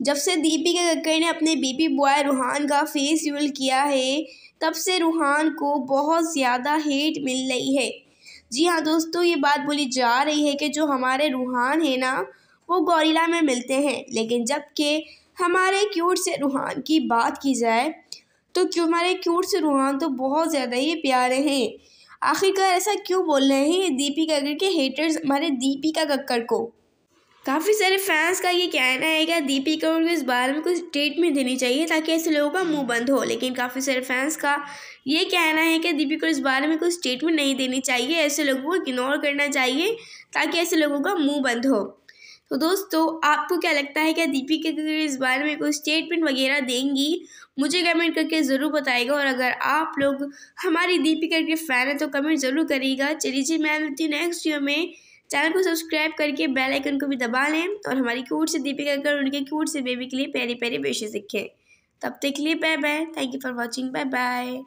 जब से दीपिका कक्कर ने अपने बीबी बॉय रूहान का फेस रिवील किया है, तब से रूहान को बहुत ज़्यादा हेट मिल रही है। जी हाँ दोस्तों, ये बात बोली जा रही है कि जो हमारे रूहान है ना, वो गौरीला में मिलते हैं। लेकिन जबकि हमारे क्यूट से रूहान की बात की जाए तो क्यों हमारे क्यूट से रूहान तो बहुत ज़्यादा ही प्यारे हैं। आखिरकार ऐसा क्यों बोल रहे हैं दीपिका कक्कर के हेटर्स हमारे दीपिका कक्कर को? काफ़ी सारे फैंस का ये कहना है कि दीपिका को इस बारे में कुछ स्टेटमेंट देनी चाहिए ताकि ऐसे लोगों का मुँह बंद हो। लेकिन काफ़ी सारे फैंस का ये कहना है कि दीपिका को इस बारे में कुछ स्टेटमेंट नहीं देनी चाहिए। ऐसे लोगों को इग्नोर करना चाहिए ताकि ऐसे लोगों का मुँह बंद हो। तो दोस्तों, आपको क्या लगता है क्या दीपिका इस बारे में कोई स्टेटमेंट वगैरह देंगी? मुझे कमेंट करके ज़रूर बताएगा और अगर आप लोग हमारी दीपिका के फ़ैन हैं तो कमेंट ज़रूर करिएगा। चलिए जी, मैं मिलती हूँ नेक्स्ट वीडियो में। चैनल को सब्सक्राइब करके बेल आइकन को भी दबा लें और हमारी क्यूट से दीपिका कर उनके क्यूट से बेबी के लिए प्यारी प्यारी बेशे सीखें तब तक के लिए bye bye thank you for watching bye bye